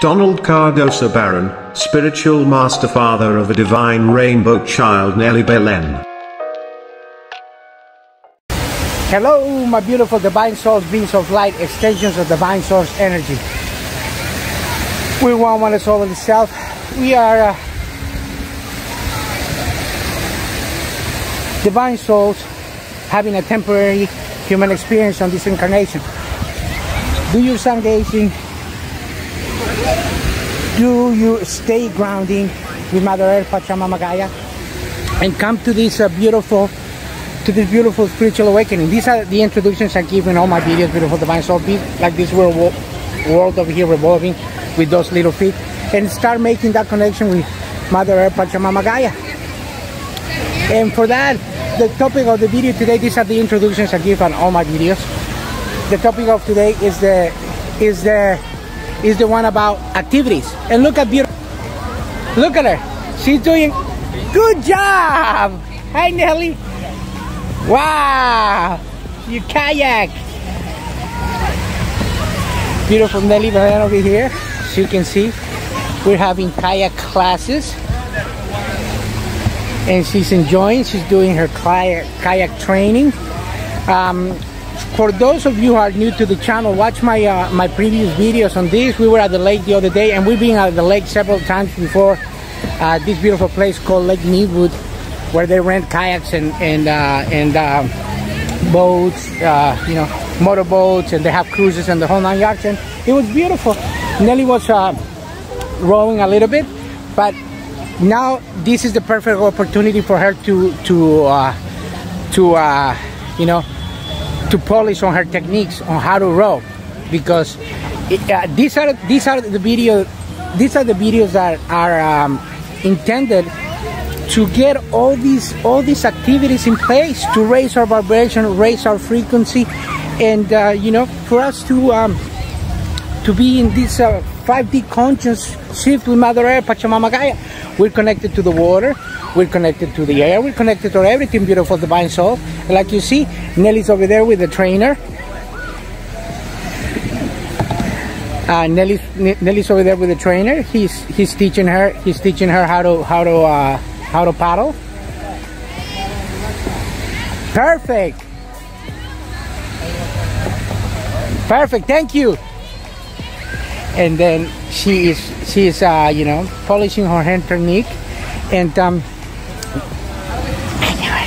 Donald Cardoso Barron, spiritual master father of a divine rainbow child Nelly Belen. Hello, my beautiful divine souls, beings of light, extensions of divine source energy. We want one soul of the self. We are uh, divine souls having a temporary human experience on this incarnation. Do your sun gazing. Do you stay grounding with Mother Earth, Pachamama Gaia, and come to this uh, beautiful, to this beautiful spiritual awakening. These are the introductions I give in all my videos, beautiful divine soul, be like this world, world over here revolving with those little feet, and start making that connection with Mother Earth, Pachamama Gaia. And for that, the topic of the video today, these are the introductions I give on all my videos. The topic of today is the is the is the one about activities. And look at beautiful look at her. She's doing good job. Hi Nelly. Wow. You kayak. Beautiful Nelly Belen over here. As you can see, we're having kayak classes and she's enjoying. She's doing her kayak, kayak training. Um, for those of you who are new to the channel, watch my uh, my previous videos on this. We were at the lake the other day, and we've been at the lake several times before. Uh, this beautiful place called Lake Needwood, where they rent kayaks and and uh, and uh, boats, uh, you know, motorboats, and they have cruises and the whole nine yards. And it was beautiful. Nelly was uh, rowing a little bit, but now this is the perfect opportunity for her to to uh, to uh, you know to polish on her techniques on how to row because it, uh, these are these are the video these are the videos that are um, intended to get all these all these activities in place to raise our vibration raise our frequency and uh, you know for us to um, to be in this 5d uh, conscious shift with mother earth pachamama gaia we're connected to the water. We're connected to the air. We're connected to everything beautiful, divine soul. And like you see, Nelly's over there with the trainer. Uh, Nelly's, Nelly's over there with the trainer. He's he's teaching her. He's teaching her how to how to uh, how to paddle. Perfect. Perfect. Thank you and then she is she is uh, you know polishing her hand technique. And um anyway.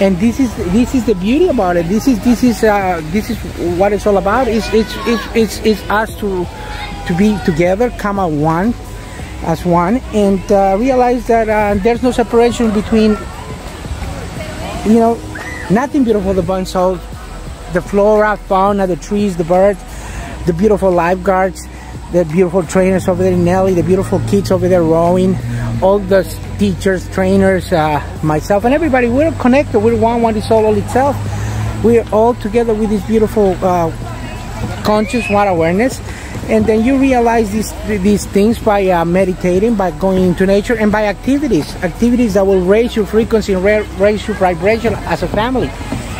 And this is this is the beauty about it. This is this is uh, this is what it's all about. It's it's it's it's, it's us to to be together come at one as one. And uh, realize that uh, there's no separation between you know nothing beautiful the bunch of the flora fauna the trees the birds the beautiful lifeguards the beautiful trainers over there, Nelly, the beautiful kids over there rowing, all the teachers, trainers, uh, myself, and everybody. We're connected. We're one, one is all, all itself. We're all together with this beautiful uh, conscious one awareness. And then you realize these these things by uh, meditating, by going into nature, and by activities. Activities that will raise your frequency and raise your vibration as a family.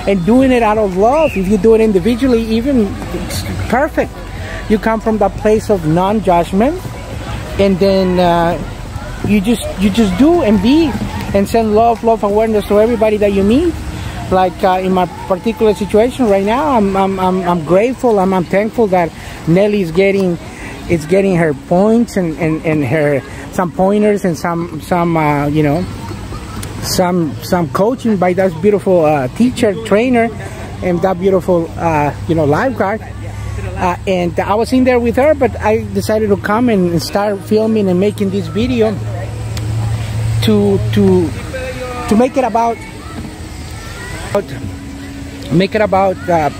And doing it out of love. If you do it individually, even it's perfect you come from that place of non-judgment and then uh, you just you just do and be and send love love awareness to everybody that you meet. Like uh, in my particular situation right now I'm, I'm, I'm, I'm grateful I'm, I'm thankful that Nelly is getting is getting her points and, and, and her some pointers and some some uh, you know some some coaching by that beautiful uh, teacher trainer and that beautiful uh, you know lifeguard uh, and I was in there with her but I decided to come and start filming and making this video to to to make it about make it about uh,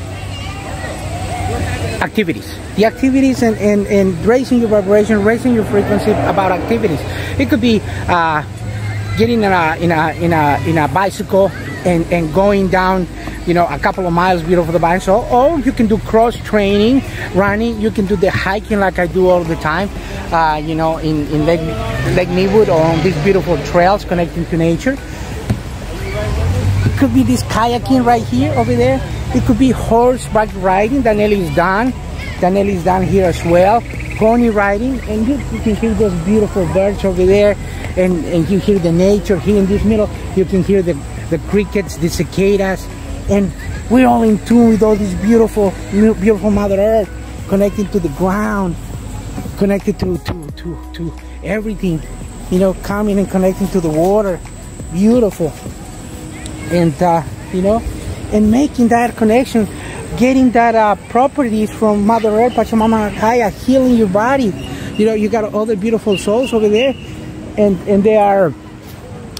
activities. The activities and, and, and raising your vibration raising your frequency about activities. It could be uh, getting in a in a in a in a bicycle and and going down you know a couple of miles beautiful the so or you can do cross training running. You can do the hiking like i do all the time uh, you know in in lake lake Needwood or on these beautiful trails connecting to nature. It could be this kayaking right here over there. It could be horseback riding. Danielle is done. Danielle is done here as well. Pony riding, and you, you can hear those beautiful birds over there, and, and you hear the nature here in this middle. You can hear the, the crickets, the cicadas, and we're all in tune with all this beautiful, beautiful Mother Earth, connecting to the ground, connected to, to, to, to everything, you know, coming and connecting to the water. Beautiful. And, uh, you know, and making that connection, getting that uh, properties from Mother Earth, Pachamama Gaia, healing your body. You know, you got all the beautiful souls over there, and, and they are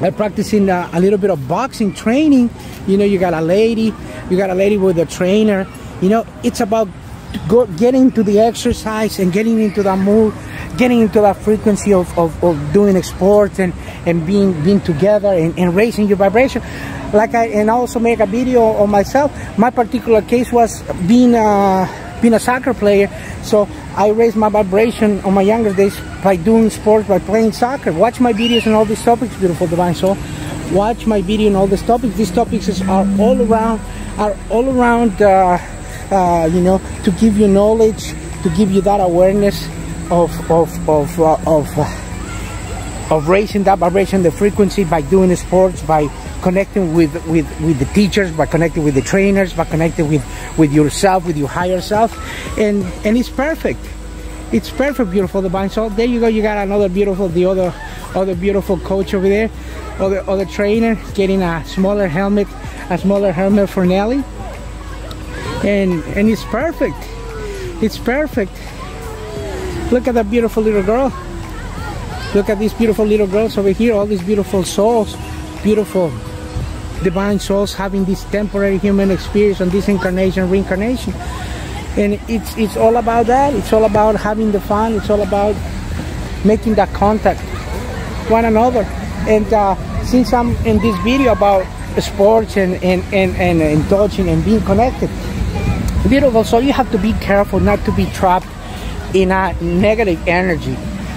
uh, practicing uh, a little bit of boxing training. You know, you got a lady, you got a lady with a trainer. You know, it's about go, getting to the exercise and getting into that mood, getting into that frequency of, of, of doing sports and, and being being together and, and raising your vibration. Like I and also make a video on myself. My particular case was being a, being a soccer player. So I raised my vibration on my younger days by doing sports, by playing soccer. Watch my videos on all these topics, beautiful divine soul. Watch my video on all these topics. These topics are all around, are all around. Uh, uh, you know, to give you knowledge, to give you that awareness of of of uh, of, uh, of raising that vibration, the frequency by doing sports, by connecting with with with the teachers, by connecting with the trainers, by connecting with with yourself, with your higher self, and and it's perfect. It's perfect, beautiful divine soul. There you go. You got another beautiful, the other other beautiful coach over there, other other trainer getting a smaller helmet, a smaller helmet for Nelly. And and it's perfect. It's perfect. Look at that beautiful little girl. Look at these beautiful little girls over here all these beautiful souls beautiful divine souls having this temporary human experience on this incarnation reincarnation. And it's it's all about that. It's all about having the fun. It's all about making that contact one another and uh, since i'm in this video about sports and and and, and indulging and being connected. Beautiful so you have to be careful not to be trapped in a negative energy.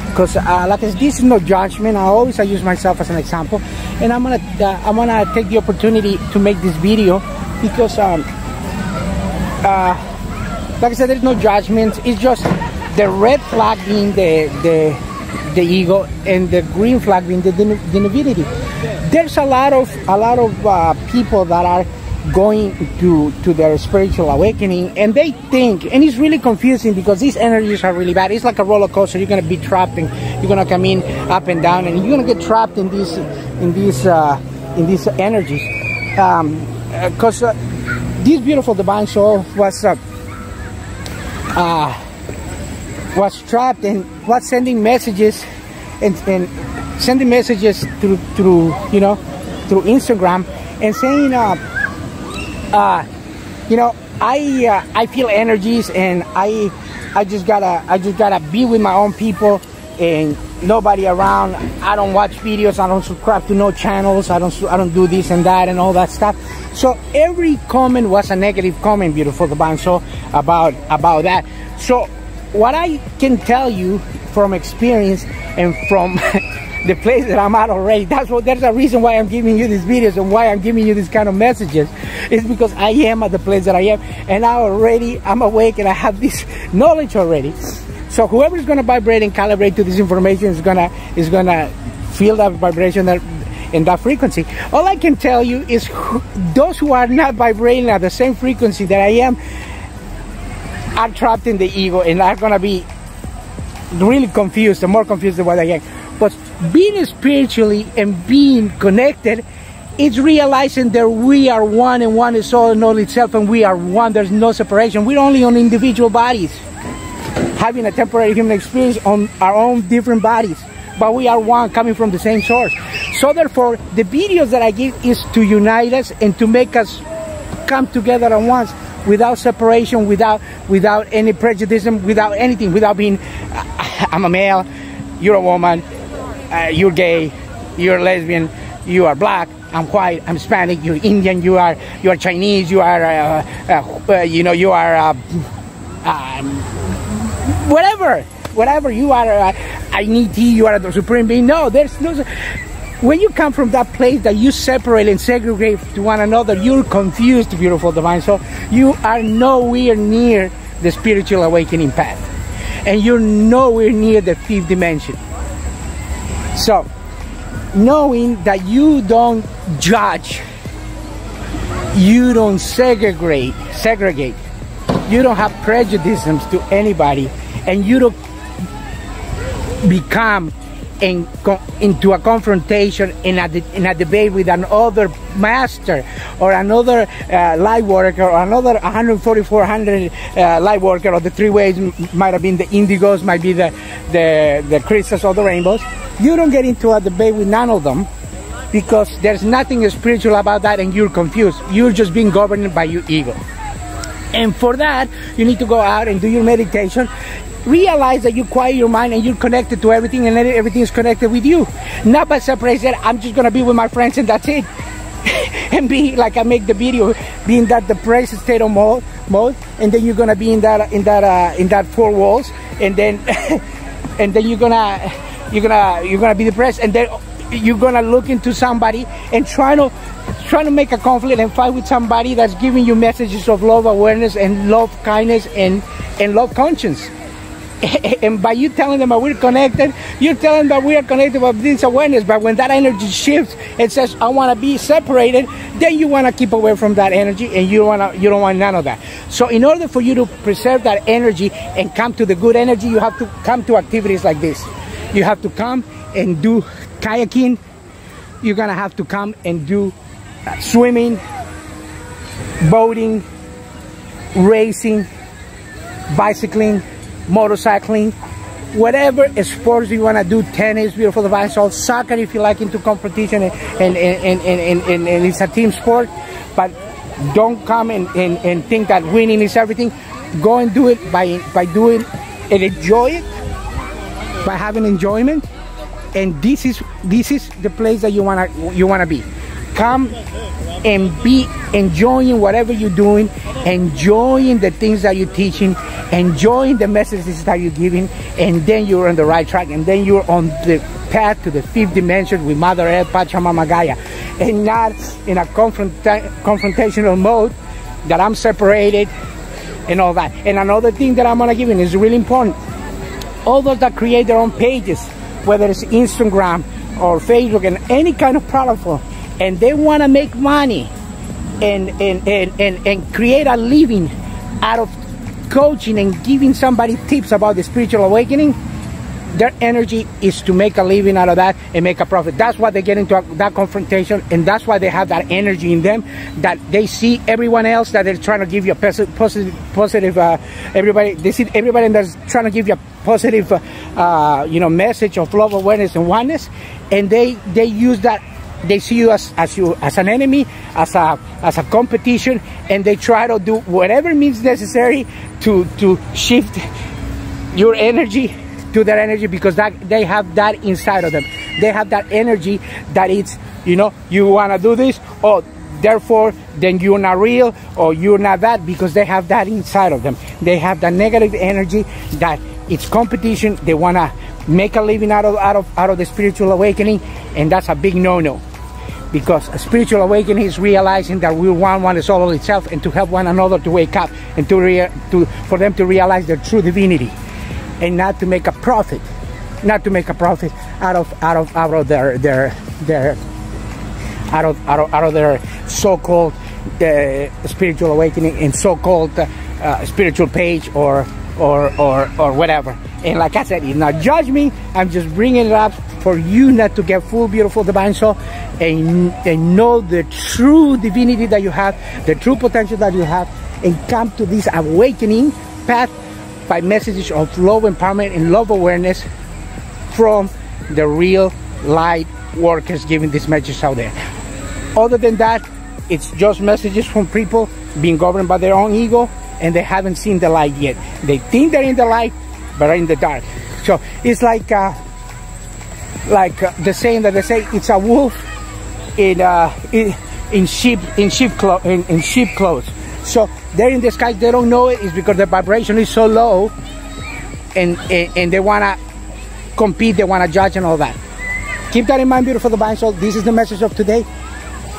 Because uh, like I said this is no judgment. I always I use myself as an example. And i'm gonna uh, i'm gonna take the opportunity to make this video because um uh like i said there's no judgment. It's just the red flag being the the the ego and the green flag being the, divinity there's a lot of a lot of uh, people that are going to to their spiritual awakening and they think and it's really confusing because these energies are really bad. It's like a roller coaster. You're going to be trapped and you're going to come in up and down and you're to get trapped in these in these uh, in these energies. Because um, uh, this beautiful divine soul was uh, uh, was trapped and was sending messages and, and sending messages through through you know through Instagram and saying uh, uh, you know, I uh, I feel energies, and I I just gotta I just gotta be with my own people, and nobody around. I don't watch videos. I don't subscribe to no channels. I don't I don't do this and that and all that stuff. So every comment was a negative comment, beautiful divine so about about that. So what I can tell you from experience and from the place that I'm at already. That's what there's a reason why I'm giving you these videos and why I'm giving you these kind of messages. It's because I am at the place that I am and I already I'm awake and I have this knowledge already. So whoever is gonna vibrate and calibrate to this information is gonna is gonna feel that vibration that in that frequency. All I can tell you is who, those who are not vibrating at the same frequency that I am are trapped in the ego and are gonna be really confused and more confused than what I am. But being spiritually and being connected it's realizing that we are one and one is all in all itself and we are one. There's no separation. We're only on individual bodies. Having a temporary human experience on our own different bodies. But we are one coming from the same source. So therefore the videos that i give is to unite us and to make us come together at once without separation without without any prejudice without anything without being i'm a male you're a woman uh, you're gay, you're lesbian, you are black, I'm white, I'm Hispanic, you're Indian, you are you are Chinese, you are uh, uh, uh you know you are uh, um, whatever, whatever you are. Uh, I need. You are the supreme being. No, there's no. When you come from that place that you separate and segregate to one another, you're confused, beautiful divine. So you are nowhere near the spiritual awakening path. and you're nowhere near the fifth dimension. So, knowing that you don't judge, you don't segregate, segregate, you don't have prejudices to anybody, and you don't become in, into a confrontation in a, in a debate with another master or another uh, light worker or another 14400 uh, light worker or the three ways might have been the indigos might be the, the the crystals or the rainbows. You don't get into a debate with none of them because there's nothing spiritual about that and you're confused. You're just being governed by your ego. And for that you need to go out and do your meditation realize that you quiet your mind and you're connected to everything and everything is connected with you. Not by separation, I'm just gonna be with my friends and that's it. and be like I make the video, being that the praise state of mode, mode, and then you're gonna be in that in that uh, in that four walls, and then and then you're gonna you're gonna you're gonna be depressed, and then you're gonna look into somebody and trying to trying to make a conflict and fight with somebody that's giving you messages of love awareness and love kindness and and love conscience and by you telling them that we're connected, you're telling them that we are connected with this awareness. But when that energy shifts and says, "I want to be separated," then you want to keep away from that energy, and you don't want to, you don't want none of that. So, in order for you to preserve that energy and come to the good energy, you have to come to activities like this. You have to come and do kayaking. You're gonna have to come and do uh, swimming, boating, racing, bicycling motorcycling, whatever sports you want to do, tennis, beautiful device, all soccer if you like into competition and, and, and, and, and, and it's a team sport. But don't come and, and, and think that winning is everything. Go and do it by, by doing and enjoy it, by having enjoyment. And this is this is the place that you wanna you wanna be. Come and be enjoying whatever you're doing, enjoying the things that you're teaching, enjoying the messages that you're giving, and then you're on the right track, and then you're on the path to the fifth dimension with Mother Earth, Pachamama Gaia, and not in a confronta confrontational mode that I'm separated and all that. And another thing that I'm gonna give you is really important. All those that create their own pages, whether it's Instagram or Facebook and any kind of platform, and they wanna make money and, and, and, and, and create a living out of coaching and giving somebody tips about the spiritual awakening, their energy is to make a living out of that and make a profit. That's why they get into that confrontation, and that's why they have that energy in them that they see everyone else that they're trying to give you a positive, positive. Uh, everybody, they see everybody that's trying to give you a positive, uh, you know, message of love, awareness, and oneness, and they they use that they see you as, as you as an enemy, as a as a competition, and they try to do whatever means necessary to to shift your energy to their energy because that they have that inside of them. They have that energy that it's you know you want to do this or therefore then you're not real or you're not that because they have that inside of them. They have that negative energy that it's competition. They want to make a living out of out of out of the spiritual awakening and that's a big no-no because a spiritual awakening is realizing that we want one is all itself and to help one another to wake up and to, rea- to for them to realize their true divinity and not to make a profit not to make a profit out of out of out of their their their out of out of, out of their so-called uh, spiritual awakening and so-called uh, spiritual page or or or or whatever and like I said, it's not judge me. I'm just bringing it up for you not to get full, beautiful divine soul and, and know the true divinity that you have, the true potential that you have, and come to this awakening path by messages of love empowerment and love awareness from the real light workers giving these messages out there. Other than that, it's just messages from people being governed by their own ego and they haven't seen the light yet. They think they're in the light, but are in the dark. So it's like uh, like uh, the saying that they say it's a wolf in uh, in, in sheep in sheep clothes in, in sheep clothes. So they're in the sky. They don't know it is because the vibration is so low, and and, and they wanna compete. They wanna judge and all that. Keep that in mind, beautiful divine soul. This is the message of today.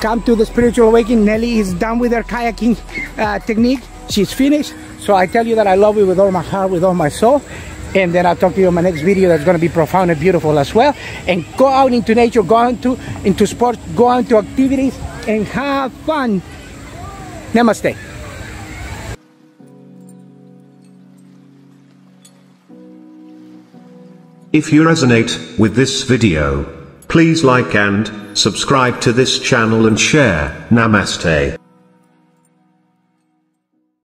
Come to the spiritual awakening. Nelly is done with her kayaking uh, technique. She's finished. So I tell you that I love you with all my heart, with all my soul. And then I'll talk to you in my next video that's going to be profound and beautiful as well. And go out into nature, go out into, into sports, go out into activities, and have fun. Namaste. If you resonate with this video, please like and subscribe to this channel and share. Namaste.